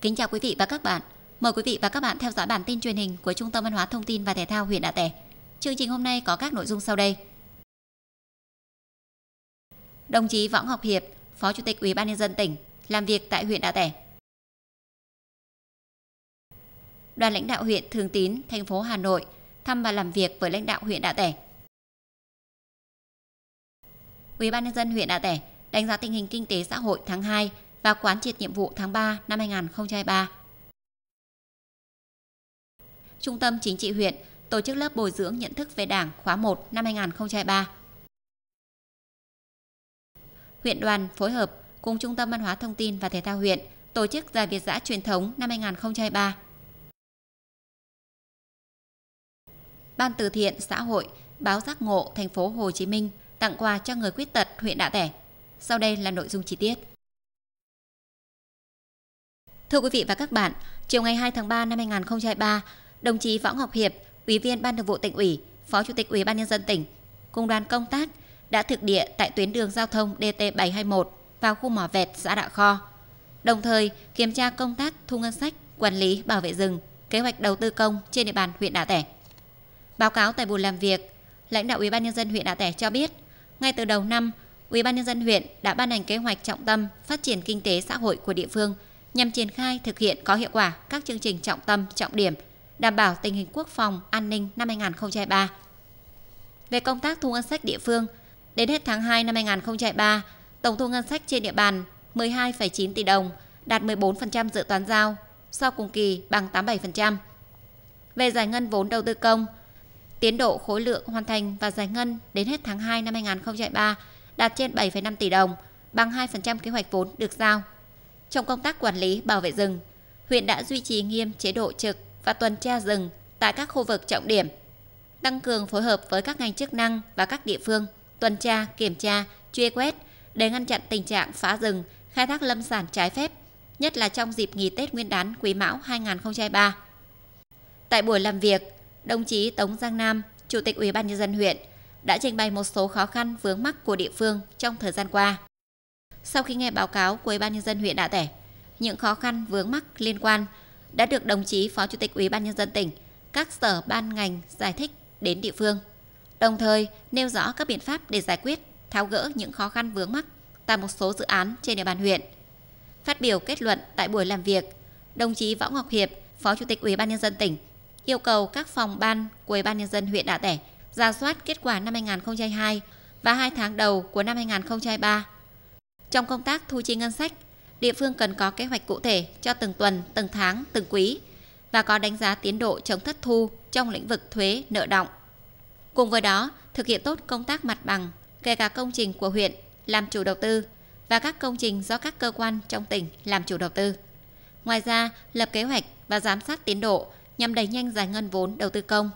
Kính chào quý vị và các bạn. Mời quý vị và các bạn theo dõi bản tin truyền hình của Trung tâm Văn hóa Thông tin và Thể thao huyện Đạ Tẻ. Chương trình hôm nay có các nội dung sau đây. Đồng chí Võ Ngọc Hiệp, Phó Chủ tịch Ủy ban nhân dân tỉnh, làm việc tại huyện Đạ Tẻ. Đoàn lãnh đạo huyện Thường Tín, thành phố Hà Nội thăm và làm việc với lãnh đạo huyện Đạ Tẻ. Ủy ban nhân dân huyện Đạ Tẻ đánh giá tình hình kinh tế xã hội tháng 2 và quán triệt nhiệm vụ tháng 3 năm 2023. Trung tâm Chính trị huyện tổ chức lớp bồi dưỡng nhận thức về Đảng khóa 1 năm 2023. Huyện đoàn phối hợp cùng Trung tâm Văn hóa Thông tin và Thể thao huyện tổ chức Giải Việt giã truyền thống năm 2023. Ban từ thiện, xã hội, báo giác ngộ, thành phố Hồ Chí Minh tặng quà cho người khuyết tật huyện Đạ Tẻ. Sau đây là nội dung chi tiết. Thưa quý vị và các bạn, chiều ngày 2 tháng 3 năm 2023, đồng chí Võ Ngọc Hiệp, Ủy viên Ban Thường vụ tỉnh ủy, Phó Chủ tịch Ủy ban nhân dân tỉnh cùng đoàn công tác đã thực địa tại tuyến đường giao thông DT721 vào khu mỏ vẹt xã Đạ Kho. Đồng thời kiểm tra công tác thu ngân sách, quản lý bảo vệ rừng, kế hoạch đầu tư công trên địa bàn huyện Đạ Tẻ. Báo cáo tại buổi làm việc, lãnh đạo Ủy ban nhân dân huyện Đạ Tẻ cho biết, ngay từ đầu năm, Ủy ban nhân dân huyện đã ban hành kế hoạch trọng tâm phát triển kinh tế xã hội của địa phương nhằm triển khai thực hiện có hiệu quả các chương trình trọng tâm, trọng điểm đảm bảo tình hình quốc phòng, an ninh năm 2023. Về công tác thu ngân sách địa phương, đến hết tháng 2 năm 2023, tổng thu ngân sách trên địa bàn 12,9 tỷ đồng, đạt 14% dự toán giao, so cùng kỳ bằng 87%. Về giải ngân vốn đầu tư công, tiến độ khối lượng hoàn thành và giải ngân đến hết tháng 2 năm 2023 đạt trên 7,5 tỷ đồng, bằng 2% kế hoạch vốn được giao. Trong công tác quản lý bảo vệ rừng, huyện đã duy trì nghiêm chế độ trực và tuần tra rừng tại các khu vực trọng điểm, tăng cường phối hợp với các ngành chức năng và các địa phương tuần tra, kiểm tra, truy quét để ngăn chặn tình trạng phá rừng, khai thác lâm sản trái phép, nhất là trong dịp nghỉ Tết Nguyên đán Quý Mão 2023. Tại buổi làm việc, đồng chí Tống Giang Nam, Chủ tịch Ủy ban nhân dân huyện đã trình bày một số khó khăn vướng mắc của địa phương trong thời gian qua. Sau khi nghe báo cáo của Ủy ban nhân dân huyện Đạ Tẻ, những khó khăn vướng mắc liên quan đã được đồng chí Phó Chủ tịch Ủy ban nhân dân tỉnh, các sở ban ngành giải thích đến địa phương. Đồng thời nêu rõ các biện pháp để giải quyết, tháo gỡ những khó khăn vướng mắc tại một số dự án trên địa bàn huyện. Phát biểu kết luận tại buổi làm việc, đồng chí Võ Ngọc Hiệp, Phó Chủ tịch Ủy ban nhân dân tỉnh yêu cầu các phòng ban của Ủy ban nhân dân huyện Đạ Tẻ ra soát kết quả năm 2022 và 2 tháng đầu của năm 2023. Trong công tác thu chi ngân sách, địa phương cần có kế hoạch cụ thể cho từng tuần, từng tháng, từng quý và có đánh giá tiến độ chống thất thu trong lĩnh vực thuế, nợ động. Cùng với đó, thực hiện tốt công tác mặt bằng, kể cả công trình của huyện làm chủ đầu tư và các công trình do các cơ quan trong tỉnh làm chủ đầu tư. Ngoài ra, lập kế hoạch và giám sát tiến độ nhằm đẩy nhanh giải ngân vốn đầu tư công.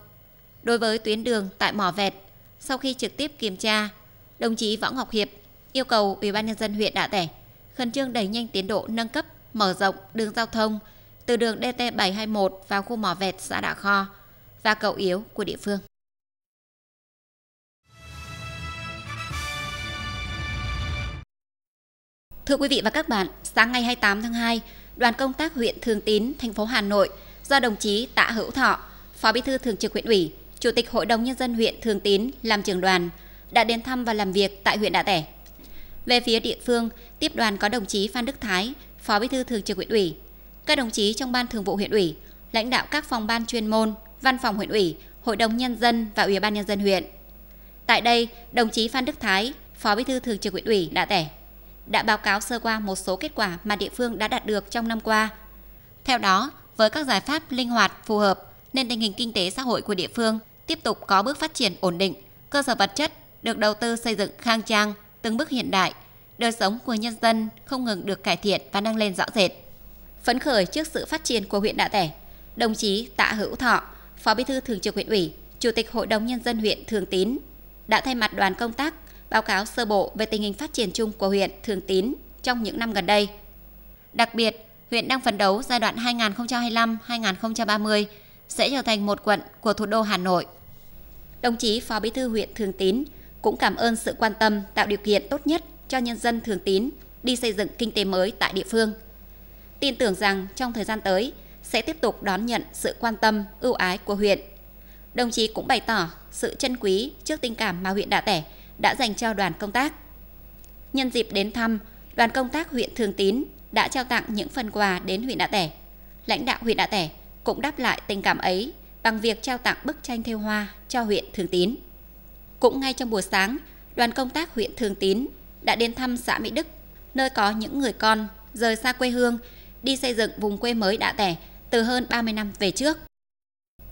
Đối với tuyến đường tại Mỏ Vẹt, sau khi trực tiếp kiểm tra, đồng chí Võ Ngọc Hiệp yêu cầu Ủy ban nhân dân huyện Đạ Tẻ khẩn trương đẩy nhanh tiến độ nâng cấp, mở rộng đường giao thông từ đường DT721 vào khu Mỏ Vẹt xã Đạ Kho và cầu yếu của địa phương. Thưa quý vị và các bạn, sáng ngày 28 tháng 2, đoàn công tác huyện Thường Tín, thành phố Hà Nội do đồng chí Tạ Hữu Thọ, Phó Bí thư Thường trực huyện ủy, Chủ tịch Hội đồng Nhân dân huyện Thường Tín làm trưởng đoàn, đã đến thăm và làm việc tại huyện Đạ Tẻ. Về phía địa phương, tiếp đoàn có đồng chí Phan Đức Thái, Phó Bí thư Thường trực huyện ủy, các đồng chí trong Ban Thường vụ huyện ủy, lãnh đạo các phòng ban chuyên môn, Văn phòng huyện ủy, Hội đồng Nhân dân và Ủy ban Nhân dân huyện. Tại đây, đồng chí Phan Đức Thái, Phó Bí thư Thường trực huyện ủy đã Tẻ, đã báo cáo sơ qua một số kết quả mà địa phương đã đạt được trong năm qua. Theo đó, với các giải pháp linh hoạt, phù hợp, nên tình hình kinh tế xã hội của địa phương tiếp tục có bước phát triển ổn định, cơ sở vật chất được đầu tư xây dựng khang trang, từng bước hiện đại, đời sống của nhân dân không ngừng được cải thiện và nâng lên rõ rệt. Phấn khởi trước sự phát triển của huyện Đạ Tẻ, đồng chí Tạ Hữu Thọ, Phó Bí thư Thường trực huyện ủy, Chủ tịch Hội đồng Nhân dân huyện Thường Tín đã thay mặt đoàn công tác báo cáo sơ bộ về tình hình phát triển chung của huyện Thường Tín trong những năm gần đây. Đặc biệt, huyện đang phấn đấu giai đoạn 2025-2030 sẽ trở thành một quận của thủ đô Hà Nội. Đồng chí Phó Bí thư huyện Thường Tín cũng cảm ơn sự quan tâm tạo điều kiện tốt nhất cho nhân dân Thường Tín đi xây dựng kinh tế mới tại địa phương. tin tưởng rằng trong thời gian tới sẽ tiếp tục đón nhận sự quan tâm, ưu ái của huyện. Đồng chí cũng bày tỏ sự trân quý trước tình cảm mà huyện Đạ Tẻ đã dành cho đoàn công tác. Nhân dịp đến thăm, đoàn công tác huyện Thường Tín đã trao tặng những phần quà đến huyện Đạ Tẻ. Lãnh đạo huyện Đạ Tẻ cũng đáp lại tình cảm ấy bằng việc trao tặng bức tranh thêu hoa cho huyện Thường Tín. Cũng ngay trong buổi sáng, đoàn công tác huyện Thường Tín đã đến thăm xã Mỹ Đức, nơi có những người con rời xa quê hương, đi xây dựng vùng quê mới Đạ Tẻ từ hơn 30 năm về trước.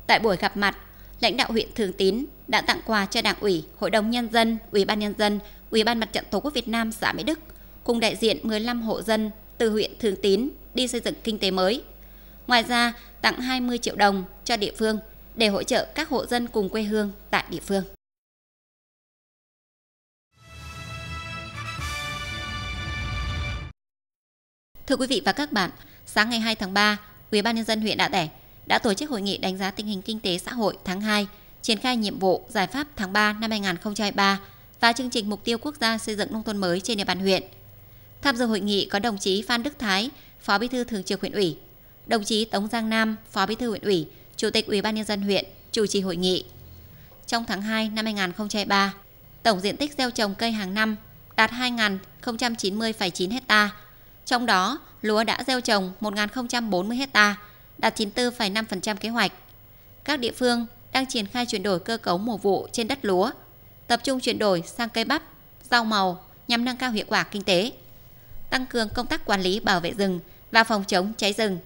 Tại buổi gặp mặt, lãnh đạo huyện Thường Tín đã tặng quà cho Đảng ủy, Hội đồng Nhân dân, Ủy ban Nhân dân, Ủy ban Mặt trận Tổ quốc Việt Nam xã Mỹ Đức cùng đại diện 15 hộ dân từ huyện Thường Tín đi xây dựng kinh tế mới. Ngoài ra, tặng 20 triệu đồng cho địa phương để hỗ trợ các hộ dân cùng quê hương tại địa phương. Thưa quý vị và các bạn, sáng ngày 2 tháng 3, Ủy ban nhân dân huyện Đạ Tẻ đã tổ chức hội nghị đánh giá tình hình kinh tế xã hội tháng 2, triển khai nhiệm vụ giải pháp tháng 3 năm 2023 và chương trình mục tiêu quốc gia xây dựng nông thôn mới trên địa bàn huyện. Tham dự hội nghị có đồng chí Phan Đức Thái, Phó Bí thư Thường trực huyện ủy, đồng chí Tống Giang Nam, Phó Bí thư huyện ủy, Chủ tịch Ủy ban nhân dân huyện chủ trì hội nghị. Trong tháng 2 năm 2023, tổng diện tích gieo trồng cây hàng năm đạt 2.090,9 hecta. Trong đó, lúa đã gieo trồng 1.040 hecta, đạt 94,5% kế hoạch. Các địa phương đang triển khai chuyển đổi cơ cấu mùa vụ trên đất lúa, tập trung chuyển đổi sang cây bắp, rau màu nhằm nâng cao hiệu quả kinh tế, tăng cường công tác quản lý bảo vệ rừng và phòng chống cháy rừng.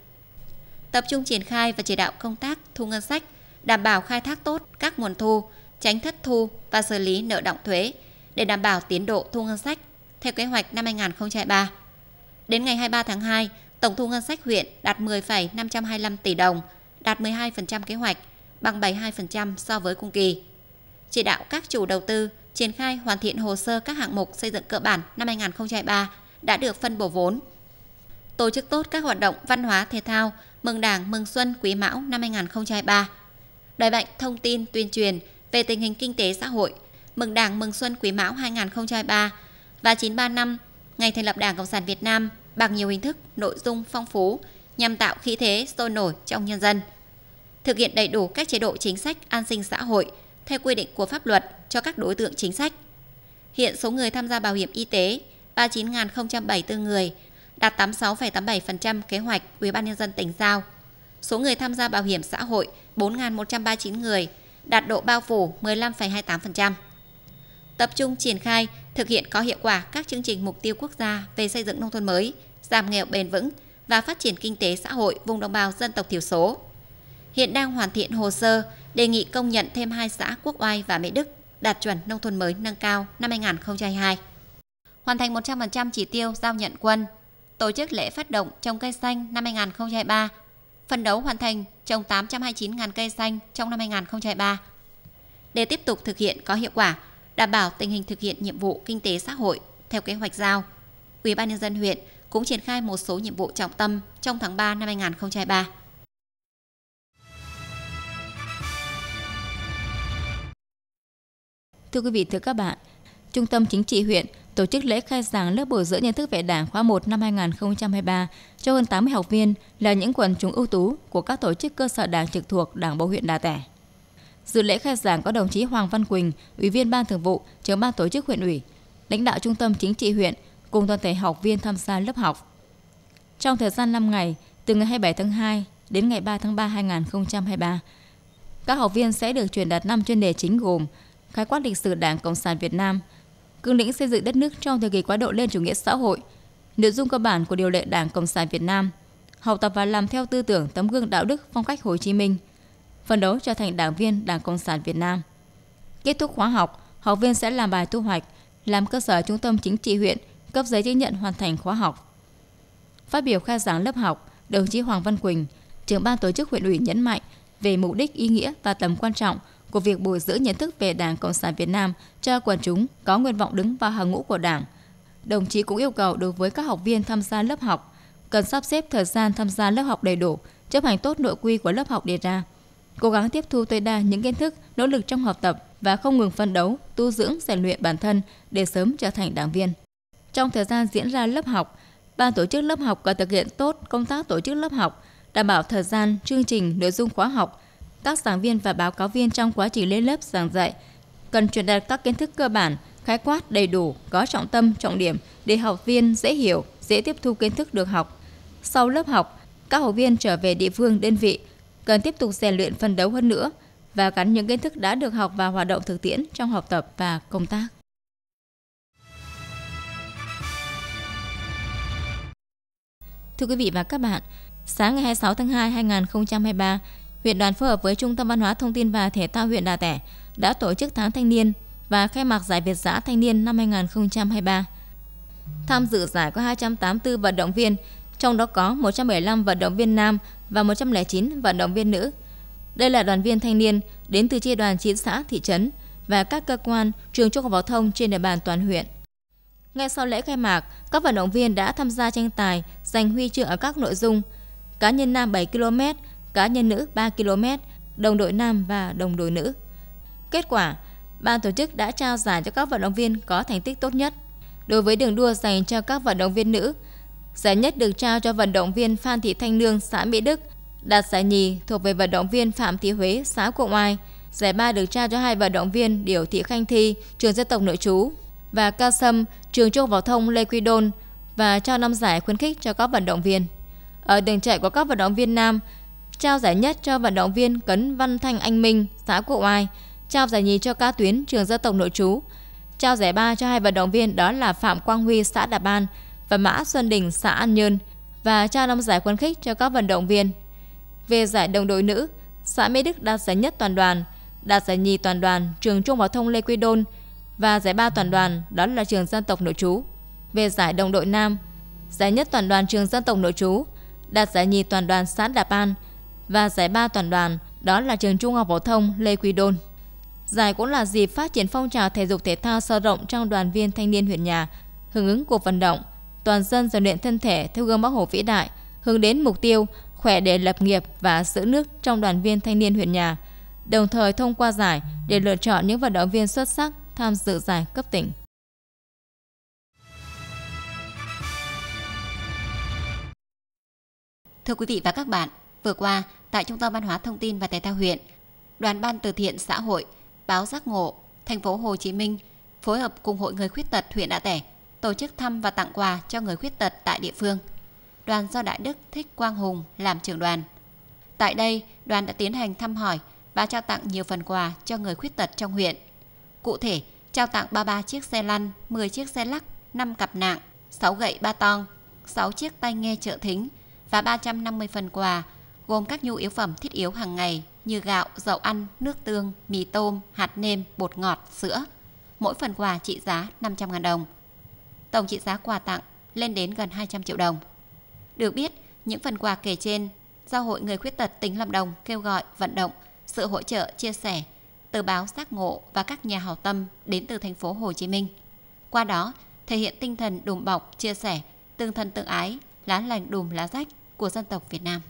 Tập trung triển khai và chỉ đạo công tác thu ngân sách, đảm bảo khai thác tốt các nguồn thu, tránh thất thu và xử lý nợ động thuế để đảm bảo tiến độ thu ngân sách theo kế hoạch năm 2023. Đến ngày 23 tháng 2, tổng thu ngân sách huyện đạt 10,525 tỷ đồng, đạt 12% kế hoạch, bằng 72% so với cùng kỳ. Chỉ đạo các chủ đầu tư triển khai hoàn thiện hồ sơ các hạng mục xây dựng cơ bản năm 2023 đã được phân bổ vốn. Tổ chức tốt các hoạt động văn hóa thể thao mừng Đảng mừng Xuân Quý Mão năm 2023. Đẩy mạnh thông tin tuyên truyền về tình hình kinh tế xã hội mừng Đảng mừng Xuân Quý Mão 2023 và 93 năm ngày thành lập Đảng Cộng sản Việt Nam bằng nhiều hình thức, nội dung phong phú nhằm tạo khí thế sôi nổi trong nhân dân. Thực hiện đầy đủ các chế độ chính sách an sinh xã hội theo quy định của pháp luật cho các đối tượng chính sách. Hiện số người tham gia bảo hiểm y tế 39.074 người, đạt 86,87% kế hoạch Ủy ban nhân dân tỉnh giao. Số người tham gia bảo hiểm xã hội 4.139 người, đạt độ bao phủ 15,28%. Tập trung triển khai, thực hiện có hiệu quả các chương trình mục tiêu quốc gia về xây dựng nông thôn mới, giảm nghèo bền vững và phát triển kinh tế xã hội vùng đồng bào dân tộc thiểu số. Hiện đang hoàn thiện hồ sơ đề nghị công nhận thêm hai xã Quốc Oai và Mỹ Đức đạt chuẩn nông thôn mới nâng cao năm 2022. Hoàn thành 100% chỉ tiêu giao nhận quân, tổ chức lễ phát động trồng cây xanh năm 2023, phân đấu hoàn thành trồng 829.000 cây xanh trong năm 2023. Để tiếp tục thực hiện có hiệu quả, đảm bảo tình hình thực hiện nhiệm vụ kinh tế xã hội theo kế hoạch giao, Ủy ban nhân dân huyện cũng triển khai một số nhiệm vụ trọng tâm trong tháng 3 năm 2023. Thưa quý vị, thưa các bạn, Trung tâm Chính trị huyện tổ chức lễ khai giảng lớp bồi dưỡng nhận thức về Đảng khóa 1 năm 2023 cho hơn 80 học viên là những quần chúng ưu tú của các tổ chức cơ sở đảng trực thuộc Đảng bộ huyện Đà Tẻ. Dự lễ khai giảng có đồng chí Hoàng Văn Quỳnh, Ủy viên Ban Thường vụ, trưởng ban tổ chức huyện ủy, lãnh đạo Trung tâm Chính trị huyện cùng toàn thể học viên tham gia lớp học. Trong thời gian 5 ngày, từ ngày 27 tháng 2 đến ngày 3 tháng 3 2023, các học viên sẽ được truyền đạt 5 chuyên đề chính gồm khái quát lịch sử Đảng Cộng sản Việt Nam, cương lĩnh xây dựng đất nước trong thời kỳ quá độ lên chủ nghĩa xã hội, nội dung cơ bản của điều lệ Đảng Cộng sản Việt Nam, học tập và làm theo tư tưởng tấm gương đạo đức phong cách Hồ Chí Minh, phấn đấu trở thành đảng viên Đảng Cộng sản Việt Nam. Kết thúc khóa học, học viên sẽ làm bài thu hoạch, làm cơ sở trung tâm chính trị huyện cấp giấy chứng nhận hoàn thành khóa học. Phát biểu khai giảng lớp học, đồng chí Hoàng Văn Quỳnh, trưởng ban tổ chức huyện ủy nhấn mạnh về mục đích ý nghĩa và tầm quan trọng của việc bồi dưỡng nhận thức về Đảng Cộng sản Việt Nam cho quần chúng có nguyện vọng đứng vào hàng ngũ của Đảng. Đồng chí cũng yêu cầu đối với các học viên tham gia lớp học cần sắp xếp thời gian tham gia lớp học đầy đủ, chấp hành tốt nội quy của lớp học đề ra, cố gắng tiếp thu tối đa những kiến thức, nỗ lực trong học tập và không ngừng phân đấu, tu dưỡng, rèn luyện bản thân để sớm trở thành đảng viên. Trong thời gian diễn ra lớp học, ban tổ chức lớp học cần thực hiện tốt công tác tổ chức lớp học, đảm bảo thời gian, chương trình, nội dung khóa học. Các giảng viên và báo cáo viên trong quá trình lên lớp giảng dạy cần truyền đạt các kiến thức cơ bản, khái quát đầy đủ, có trọng tâm, trọng điểm để học viên dễ hiểu, dễ tiếp thu kiến thức được học. Sau lớp học, các học viên trở về địa phương đơn vị cần tiếp tục rèn luyện phân đấu hơn nữa và gắn những kiến thức đã được học vào hoạt động thực tiễn trong học tập và công tác. Thưa quý vị và các bạn, sáng ngày 26 tháng 2 2023, huyện đoàn phối hợp với Trung tâm Văn hóa Thông tin và Thể thao huyện Đà Tẻ đã tổ chức tháng thanh niên và khai mạc giải Việt giã thanh niên năm 2023. Tham dự giải có 284 vận động viên, trong đó có 175 vận động viên nam và 109 vận động viên nữ. Đây là đoàn viên thanh niên đến từ chi đoàn 9 xã, thị trấn và các cơ quan trường trung học phổ thông trên địa bàn toàn huyện. Ngay sau lễ khai mạc, các vận động viên đã tham gia tranh tài giành huy chương ở các nội dung cá nhân nam 7 km, cá nhân nữ 3 km, đồng đội nam và đồng đội nữ. Kết quả, ban tổ chức đã trao giải cho các vận động viên có thành tích tốt nhất. Đối với đường đua dành cho các vận động viên nữ, giải nhất được trao cho vận động viên Phan Thị Thanh Nương, xã Mỹ Đức, đạt giải nhì thuộc về vận động viên Phạm Thị Huế, xã Cộng Oai. Giải ba được trao cho hai vận động viên Điều Thị Khanh Thi, trường dân tộc nội trú. Và Cao Sâm, trường trung học thông Lê Quy Đôn. Và trao năm giải khuyến khích cho các vận động viên. Ở đường chạy của các vận động viên nam, trao giải nhất cho vận động viên Cấn Văn Thanh Anh Minh, xã Cụ Oai, trao giải nhì cho ca tuyến trường dân tộc nội trú, trao giải ba cho hai vận động viên đó là Phạm Quang Huy, xã Đà Ban và Mã Xuân Đình, xã An Nhơn và trao năm giải khuyến khích cho các vận động viên. Về giải đồng đội nữ, xã Mỹ Đức đạt giải nhất toàn đoàn, đạt giải nhì toàn đoàn trường Trung học thông Lê Quy Đôn và giải ba toàn đoàn đó là trường dân tộc nội trú. Về giải đồng đội nam, giải nhất toàn đoàn trường dân tộc nội trú, đạt giải nhì toàn đoàn xã Đạp An và giải ba toàn đoàn đó là trường Trung học phổ thông Lê Quy Đôn. Giải cũng là dịp phát triển phong trào thể dục thể thao sâu rộng trong đoàn viên thanh niên huyện nhà, hưởng ứng cuộc vận động toàn dân rèn luyện thân thể theo gương Bác Hồ vĩ đại, hướng đến mục tiêu khỏe để lập nghiệp và giữ nước trong đoàn viên thanh niên huyện nhà, đồng thời thông qua giải để lựa chọn những vận động viên xuất sắc tham dự giải cấp tỉnh. Thưa quý vị và các bạn, vừa qua tại Trung tâm Văn hóa Thông tin và Thể thao huyện, Đoàn ban từ thiện xã hội, báo giác ngộ, thành phố Hồ Chí Minh phối hợp cùng Hội người khuyết tật huyện Đạ Tẻ tổ chức thăm và tặng quà cho người khuyết tật tại địa phương. Đoàn do Đại Đức Thích Quang Hùng làm trưởng đoàn. Tại đây, đoàn đã tiến hành thăm hỏi và trao tặng nhiều phần quà cho người khuyết tật trong huyện. Cụ thể, trao tặng 33 chiếc xe lăn, 10 chiếc xe lắc, 5 cặp nạng, 6 gậy ba tong, 6 chiếc tai nghe trợ thính và 350 phần quà gồm các nhu yếu phẩm thiết yếu hàng ngày như gạo, dầu ăn, nước tương, mì tôm, hạt nêm, bột ngọt, sữa. Mỗi phần quà trị giá 500.000 đồng. Tổng trị giá quà tặng lên đến gần 200 triệu đồng. Được biết, những phần quà kể trên do Hội Người Khuyết Tật tỉnh Lâm Đồng kêu gọi vận động sự hỗ trợ chia sẻ từ báo giác ngộ và các nhà hảo tâm đến từ thành phố Hồ Chí Minh. Qua đó, thể hiện tinh thần đùm bọc, chia sẻ, tương thân tương ái, lá lành đùm lá rách của dân tộc Việt Nam.